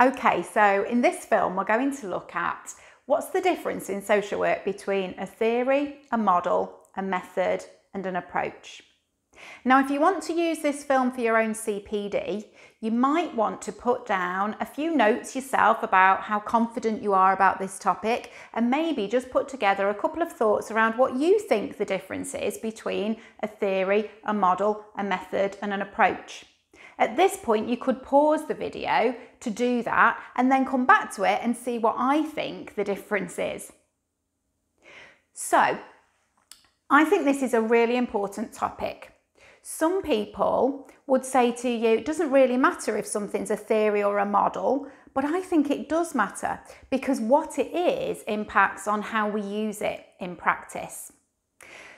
Okay, so in this film, we're going to look at what's the difference in social work between a theory, a model, a method, and an approach. Now, if you want to use this film for your own CPD, you might want to put down a few notes yourself about how confident you are about this topic and maybe just put together a couple of thoughts around what you think the difference is between a theory, a model, a method, and an approach. At this point, you could pause the video to do that and then come back to it and see what I think the difference is. So, I think this is a really important topic. Some people would say to you, it doesn't really matter if something's a theory or a model, but I think it does matter because what it is impacts on how we use it in practice.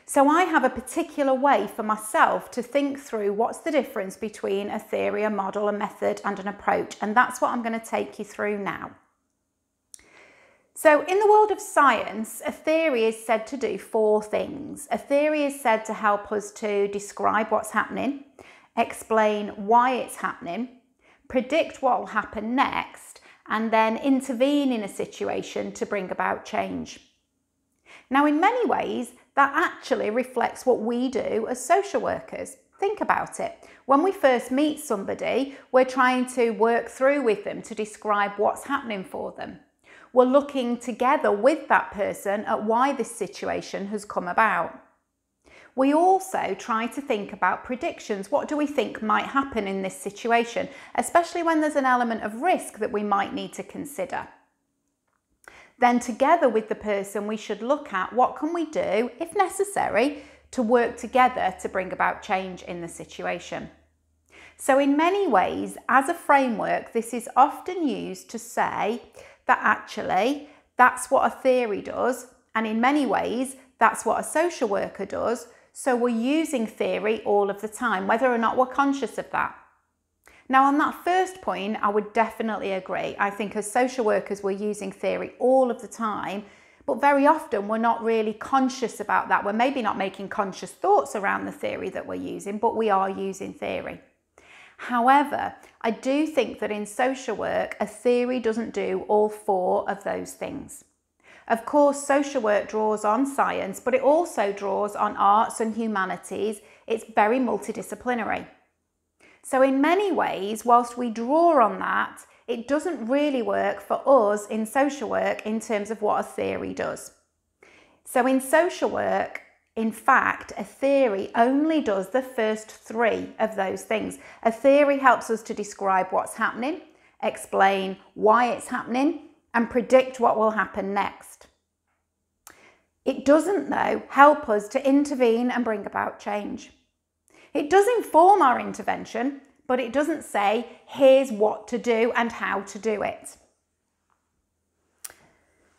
So I have a particular way for myself to think through what's the difference between a theory, a model, a method, and an approach. And that's what I'm going to take you through now. So, in the world of science, a theory is said to do four things. A theory is said to help us to describe what's happening, explain why it's happening, predict what will happen next, and then intervene in a situation to bring about change. Now, in many ways, that actually reflects what we do as social workers. Think about it. When we first meet somebody, we're trying to work through with them to describe what's happening for them. We're looking together with that person at why this situation has come about. We also try to think about predictions. What do we think might happen in this situation, especially when there's an element of risk that we might need to consider? Then together with the person we should look at what can we do if necessary to work together to bring about change in the situation. So in many ways as a framework this is often used to say that actually that's what a theory does and in many ways that's what a social worker does so we're using theory all of the time whether or not we're conscious of that. Now, on that first point, I would definitely agree. I think as social workers, we're using theory all of the time, but very often we're not really conscious about that. We're maybe not making conscious thoughts around the theory that we're using, but we are using theory. However, I do think that in social work, a theory doesn't do all four of those things. Of course, social work draws on science, but it also draws on arts and humanities. It's very multidisciplinary. So, in many ways, whilst we draw on that, it doesn't really work for us in social work in terms of what a theory does. So, in social work, in fact, a theory only does the first three of those things. A theory helps us to describe what's happening, explain why it's happening, and predict what will happen next. It doesn't, though, help us to intervene and bring about change. It does inform our intervention, but it doesn't say, here's what to do and how to do it.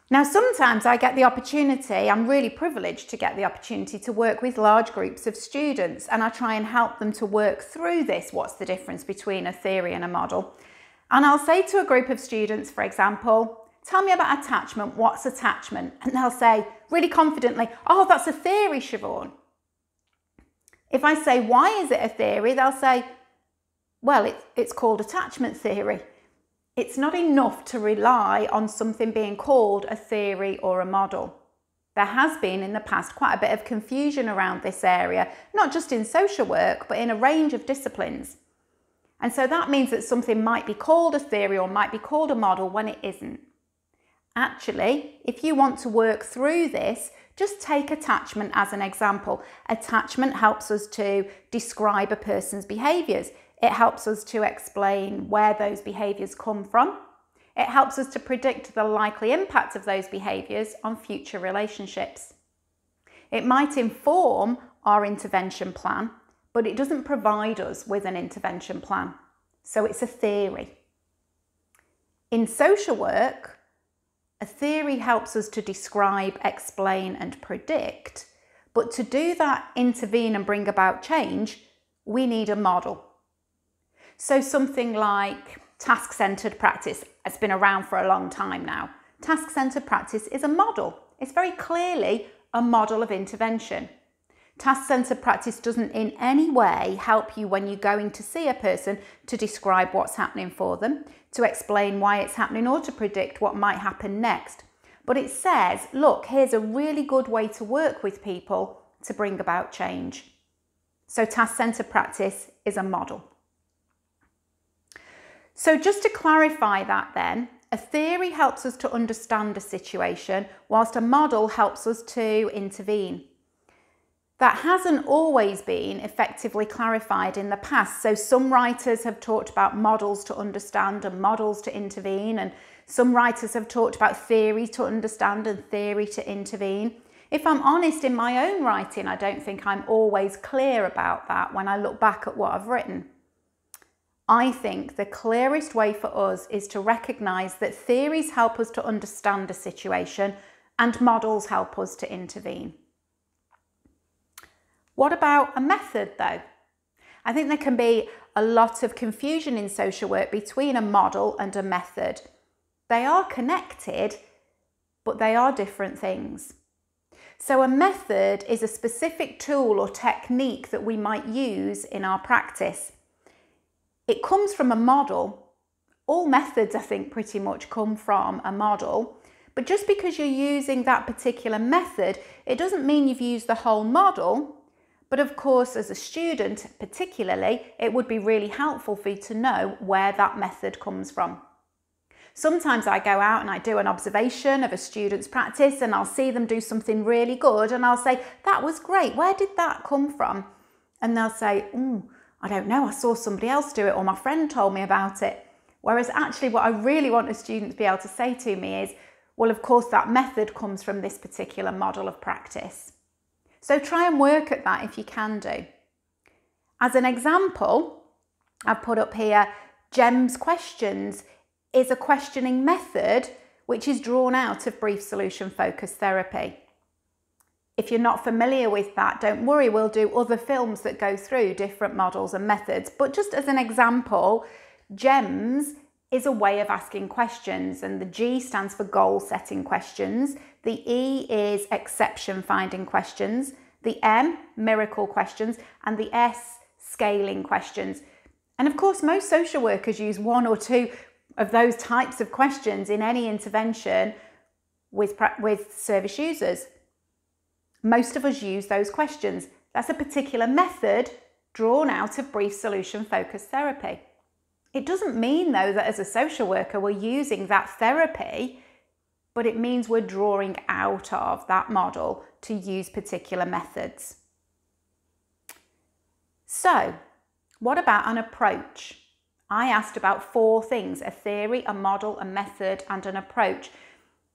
Now, sometimes I get the opportunity, I'm really privileged to get the opportunity to work with large groups of students, and I try and help them to work through this what's the difference between a theory and a model. And I'll say to a group of students, for example, tell me about attachment, what's attachment? And they'll say really confidently, oh, that's a theory, Siobhan. If I say, why is it a theory? They'll say, well, it, it's called attachment theory. It's not enough to rely on something being called a theory or a model. There has been in the past quite a bit of confusion around this area, not just in social work, but in a range of disciplines. And so that means that something might be called a theory or might be called a model when it isn't. Actually, if you want to work through this, just take attachment as an example. Attachment helps us to describe a person's behaviours. It helps us to explain where those behaviours come from. It helps us to predict the likely impact of those behaviours on future relationships. It might inform our intervention plan, but it doesn't provide us with an intervention plan. So it's a theory. In social work, a theory helps us to describe, explain, and predict, but to do that, intervene and bring about change, we need a model. So, something like task centered practice has been around for a long time now. Task centered practice is a model, it's very clearly a model of intervention. Task centered practice doesn't in any way help you when you're going to see a person to describe what's happening for them, to explain why it's happening, or to predict what might happen next. But it says, look, here's a really good way to work with people to bring about change. So, task centered practice is a model. So, just to clarify that, then, a theory helps us to understand a situation, whilst a model helps us to intervene. That hasn't always been effectively clarified in the past. So, some writers have talked about models to understand and models to intervene, and some writers have talked about theory to understand and theory to intervene. If I'm honest in my own writing, I don't think I'm always clear about that when I look back at what I've written. I think the clearest way for us is to recognise that theories help us to understand a situation and models help us to intervene. What about a method though? I think there can be a lot of confusion in social work between a model and a method. They are connected, but they are different things. So, a method is a specific tool or technique that we might use in our practice. It comes from a model. All methods, I think, pretty much come from a model. But just because you're using that particular method, it doesn't mean you've used the whole model. But of course, as a student, particularly, it would be really helpful for you to know where that method comes from. Sometimes I go out and I do an observation of a student's practice and I'll see them do something really good and I'll say, That was great. Where did that come from? And they'll say, mm, I don't know. I saw somebody else do it or my friend told me about it. Whereas actually, what I really want a student to be able to say to me is, Well, of course, that method comes from this particular model of practice. So try and work at that if you can do. As an example, I've put up here GEMS questions is a questioning method which is drawn out of brief solution focused therapy. If you're not familiar with that, don't worry, we'll do other films that go through different models and methods. But just as an example, GEMS is a way of asking questions, and the G stands for goal setting questions, the E is exception finding questions, the M, miracle questions, and the S, scaling questions. And of course, most social workers use one or two of those types of questions in any intervention with, with service users. Most of us use those questions. That's a particular method drawn out of brief solution focused therapy. It doesn't mean, though, that as a social worker we're using that therapy, but it means we're drawing out of that model to use particular methods. So, what about an approach? I asked about four things a theory, a model, a method, and an approach.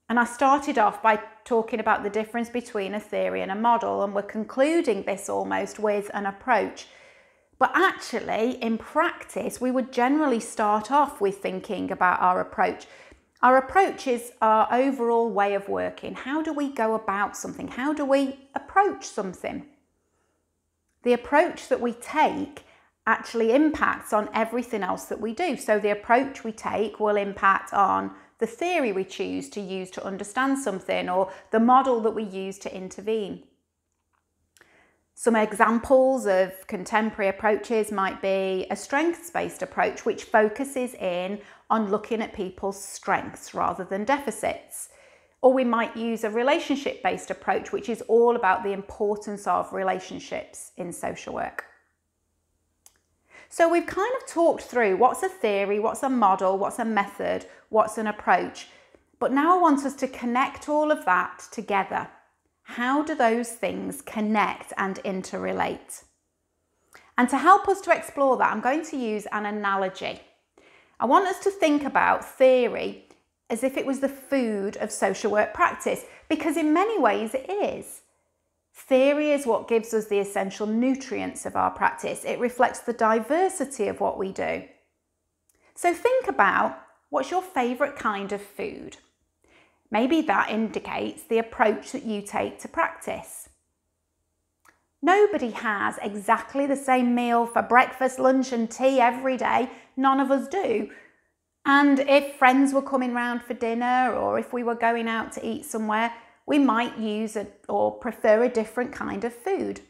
And I started off by talking about the difference between a theory and a model, and we're concluding this almost with an approach. But actually, in practice, we would generally start off with thinking about our approach. Our approach is our overall way of working. How do we go about something? How do we approach something? The approach that we take actually impacts on everything else that we do. So the approach we take will impact on the theory we choose to use to understand something or the model that we use to intervene. Some examples of contemporary approaches might be a strengths based approach, which focuses in on looking at people's strengths rather than deficits. Or we might use a relationship based approach, which is all about the importance of relationships in social work. So we've kind of talked through what's a theory, what's a model, what's a method, what's an approach. But now I want us to connect all of that together. How do those things connect and interrelate? And to help us to explore that, I'm going to use an analogy. I want us to think about theory as if it was the food of social work practice, because in many ways it is. Theory is what gives us the essential nutrients of our practice. It reflects the diversity of what we do. So think about what's your favourite kind of food? Maybe that indicates the approach that you take to practice. Nobody has exactly the same meal for breakfast, lunch, and tea every day. None of us do. And if friends were coming round for dinner or if we were going out to eat somewhere, we might use a, or prefer a different kind of food.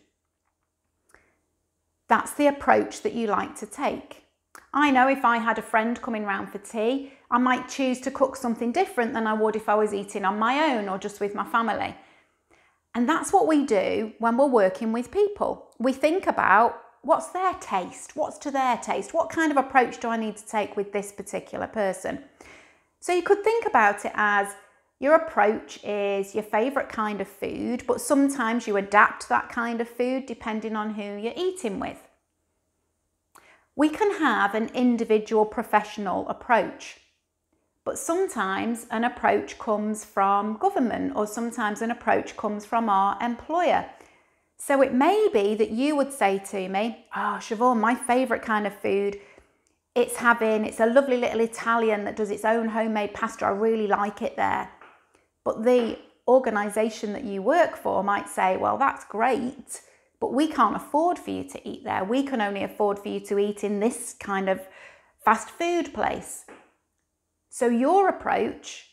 That's the approach that you like to take. I know if I had a friend coming round for tea, I might choose to cook something different than I would if I was eating on my own or just with my family. And that's what we do when we're working with people. We think about what's their taste, what's to their taste, what kind of approach do I need to take with this particular person. So you could think about it as your approach is your favourite kind of food, but sometimes you adapt that kind of food depending on who you're eating with. We can have an individual professional approach, but sometimes an approach comes from government or sometimes an approach comes from our employer. So it may be that you would say to me, Oh, Siobhan, my favourite kind of food, it's having, it's a lovely little Italian that does its own homemade pasta. I really like it there. But the organisation that you work for might say, Well, that's great, but we can't afford for you to eat there. We can only afford for you to eat in this kind of fast food place. So your approach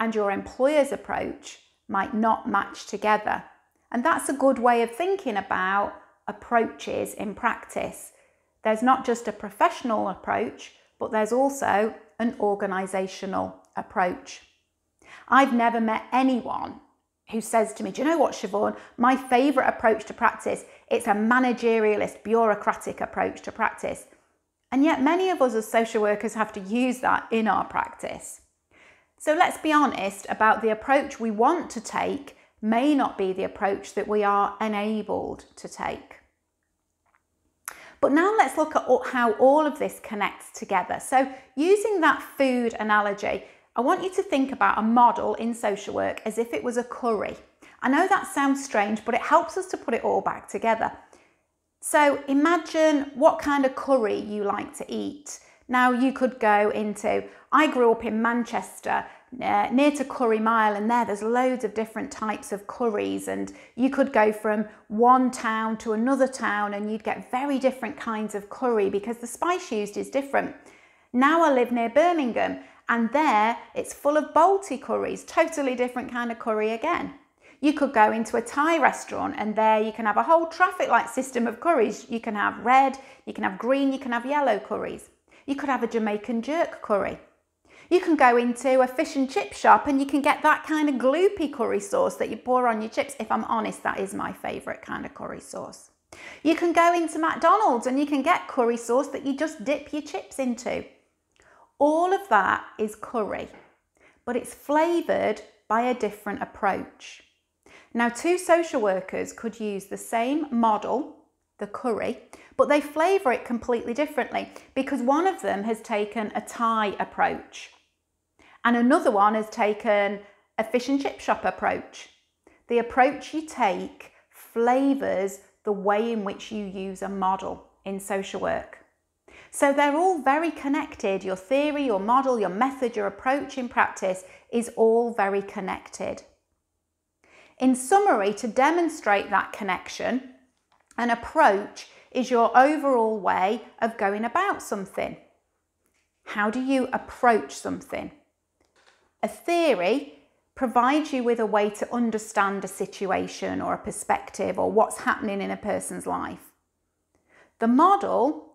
and your employer's approach might not match together. And that's a good way of thinking about approaches in practice. There's not just a professional approach, but there's also an organisational approach. I've never met anyone who says to me, Do you know what, Siobhan? My favourite approach to practice, it's a managerialist, bureaucratic approach to practice. And yet, many of us as social workers have to use that in our practice. So let's be honest about the approach we want to take may not be the approach that we are enabled to take. But now let's look at how all of this connects together. So, using that food analogy, I want you to think about a model in social work as if it was a curry. I know that sounds strange, but it helps us to put it all back together. So, imagine what kind of curry you like to eat. Now, you could go into, I grew up in Manchester uh, near to Curry Mile, and there there's loads of different types of curries, and you could go from one town to another town, and you'd get very different kinds of curry because the spice used is different. Now I live near Birmingham, and there it's full of Balti curries, totally different kind of curry again. You could go into a Thai restaurant and there you can have a whole traffic light system of curries. You can have red, you can have green, you can have yellow curries. You could have a Jamaican jerk curry. You can go into a fish and chip shop and you can get that kind of gloopy curry sauce that you pour on your chips. If I'm honest, that is my favourite kind of curry sauce. You can go into McDonald's and you can get curry sauce that you just dip your chips into. All of that is curry, but it's flavoured by a different approach. Now, two social workers could use the same model, the curry, but they flavour it completely differently because one of them has taken a Thai approach and another one has taken a fish and chip shop approach. The approach you take flavours the way in which you use a model in social work. So they're all very connected. Your theory, your model, your method, your approach in practice is all very connected. In summary, to demonstrate that connection, an approach is your overall way of going about something. How do you approach something? A theory provides you with a way to understand a situation or a perspective or what's happening in a person's life. The model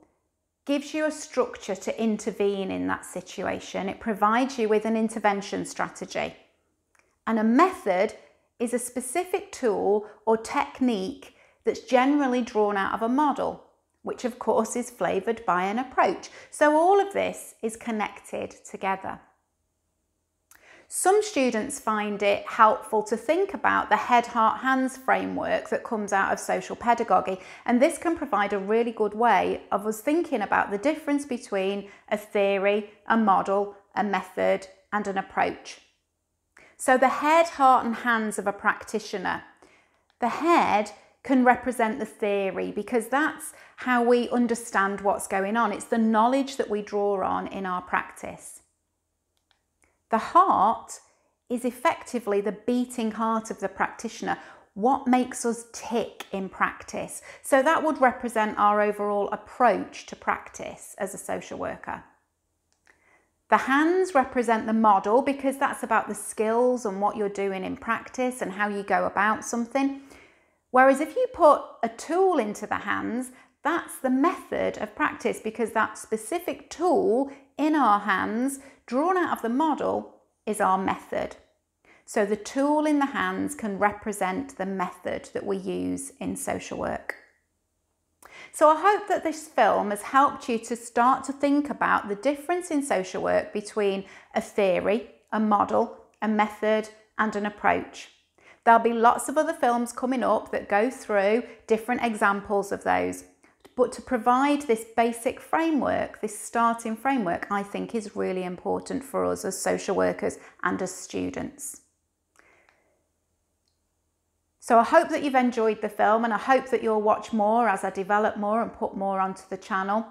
gives you a structure to intervene in that situation. It provides you with an intervention strategy. And a method is a specific tool or technique that's generally drawn out of a model, which of course is flavoured by an approach. So all of this is connected together. Some students find it helpful to think about the head, heart, hands framework that comes out of social pedagogy, and this can provide a really good way of us thinking about the difference between a theory, a model, a method, and an approach. So, the head, heart, and hands of a practitioner. The head can represent the theory because that's how we understand what's going on. It's the knowledge that we draw on in our practice. The heart is effectively the beating heart of the practitioner. What makes us tick in practice? So that would represent our overall approach to practice as a social worker. The hands represent the model because that's about the skills and what you're doing in practice and how you go about something. Whereas if you put a tool into the hands, That's the method of practice because that specific tool in our hands, drawn out of the model, is our method. So the tool in the hands can represent the method that we use in social work. So I hope that this film has helped you to start to think about the difference in social work between a theory, a model, a method, and an approach. There'll be lots of other films coming up that go through different examples of those. But to provide this basic framework, this starting framework, I think is really important for us as social workers and as students. So I hope that you've enjoyed the film and I hope that you'll watch more as I develop more and put more onto the channel.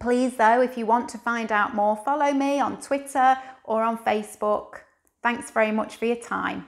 Please though, if you want to find out more, follow me on Twitter or on Facebook. Thanks very much for your time.